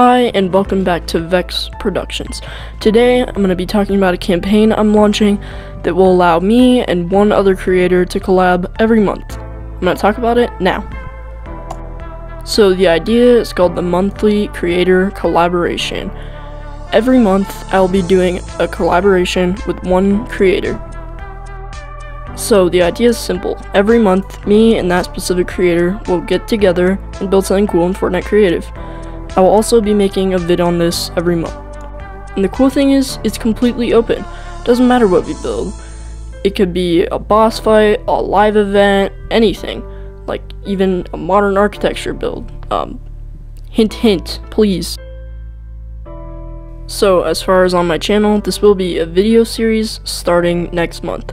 Hi, and welcome back to Vex Productions. Today, I'm going to be talking about a campaign I'm launching that will allow me and one other creator to collab every month. I'm going to talk about it now. So, the idea is called the Monthly Creator Collaboration. Every month, I'll be doing a collaboration with one creator. So, the idea is simple. Every month, me and that specific creator will get together and build something cool in Fortnite Creative. I will also be making a vid on this every month. And the cool thing is, it's completely open. Doesn't matter what we build. It could be a boss fight, a live event, anything. Like even a modern architecture build. Um, hint hint, please. So as far as on my channel, this will be a video series starting next month.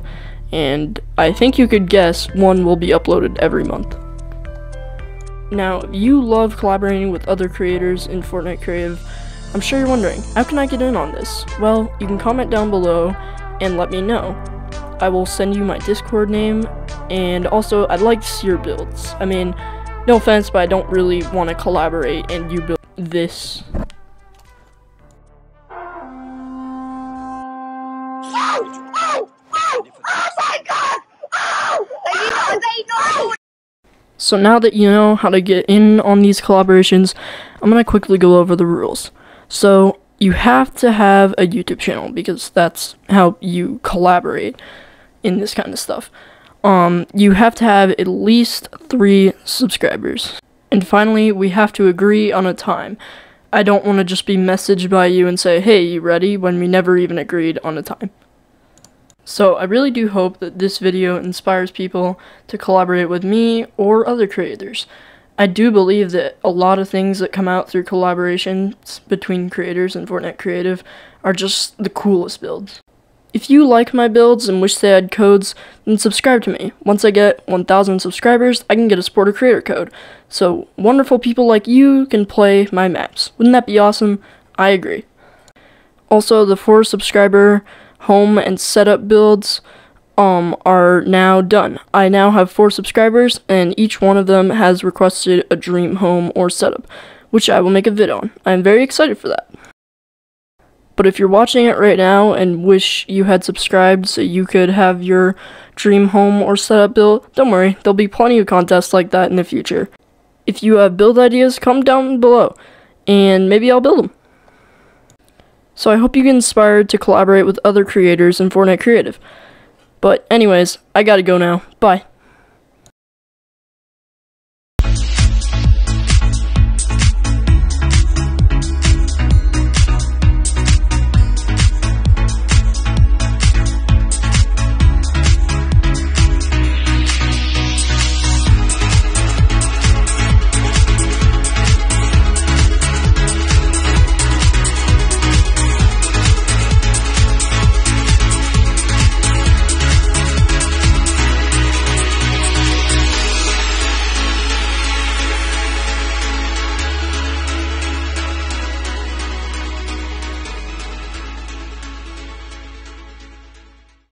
And I think you could guess one will be uploaded every month. Now, you love collaborating with other creators in Fortnite Creative, I'm sure you're wondering, how can I get in on this? Well, you can comment down below and let me know. I will send you my Discord name, and also, I'd like to see your builds. I mean, no offense, but I don't really want to collaborate and you build this. Oh! Oh! Oh! Oh my god! Oh! Know so now that you know how to get in on these collaborations, I'm going to quickly go over the rules. So you have to have a YouTube channel because that's how you collaborate in this kind of stuff. Um, you have to have at least three subscribers. And finally, we have to agree on a time. I don't want to just be messaged by you and say, hey, you ready? when we never even agreed on a time. So I really do hope that this video inspires people to collaborate with me or other creators. I do believe that a lot of things that come out through collaborations between creators and Fortnite Creative are just the coolest builds. If you like my builds and wish they had codes, then subscribe to me. Once I get 1,000 subscribers, I can get a supporter creator code. So wonderful people like you can play my maps. Wouldn't that be awesome? I agree. Also, the 4 subscriber home and setup builds um, are now done. I now have four subscribers, and each one of them has requested a dream home or setup, which I will make a vid on. I am very excited for that. But if you're watching it right now and wish you had subscribed so you could have your dream home or setup built, don't worry, there'll be plenty of contests like that in the future. If you have build ideas, come down below, and maybe I'll build them. So I hope you get inspired to collaborate with other creators in Fortnite Creative. But anyways, I gotta go now. Bye.